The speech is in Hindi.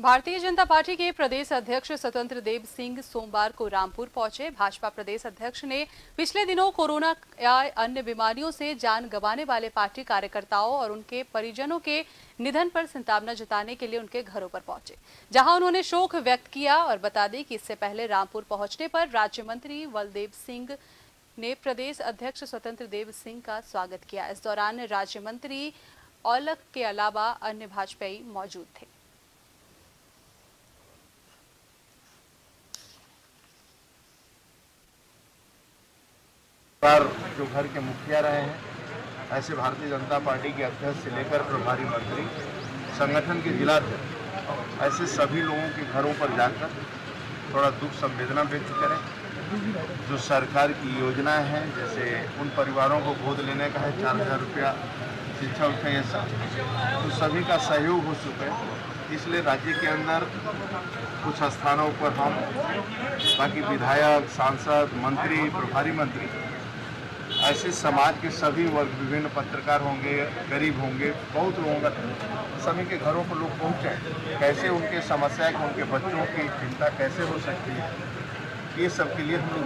भारतीय जनता पार्टी के प्रदेश अध्यक्ष स्वतंत्र देव सिंह सोमवार को रामपुर पहुँचे। भाजपा प्रदेश अध्यक्ष ने पिछले दिनों कोरोना या अन्य बीमारियों से जान गंवाने वाले पार्टी कार्यकर्ताओं और उनके परिजनों के निधन पर संतावना जताने के लिए उनके घरों पर पहुँचे। जहाँ उन्होंने शोक व्यक्त किया और बता दी कि इससे पहले रामपुर पहुँचने पर राज्य मंत्री बलदेव सिंह ने प्रदेश अध्यक्ष स्वतंत्र देव सिंह का स्वागत किया। इस दौरान राज्य मंत्री औलख के अलावा अन्य भाजपाई मौजूद थे। बार जो घर के मुखिया रहे हैं, ऐसे भारतीय जनता पार्टी के अध्यक्ष से लेकर प्रभारी मंत्री, संगठन के जिलाध्यक्ष, ऐसे सभी लोगों के घरों पर जाकर थोड़ा दुख संवेदना व्यक्त करें। जो सरकार की योजनाएँ हैं, जैसे उन परिवारों को गोद लेने का है, चार हज़ार रुपया शिक्षा उठा ये सब तो सभी का सहयोग हो चुका है। इसलिए राज्य के अंदर कुछ स्थानों पर हम, बाकी विधायक, सांसद, मंत्री, प्रभारी मंत्री ऐसे समाज के सभी वर्ग विभिन्न पत्रकार होंगे, गरीब होंगे, बहुत लोगों का सभी के घरों पर लोग पहुँचे कैसे उनके समस्या उनके बच्चों की चिंता कैसे हो सकती है? ये सब के लिए हम लोग